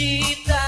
记得。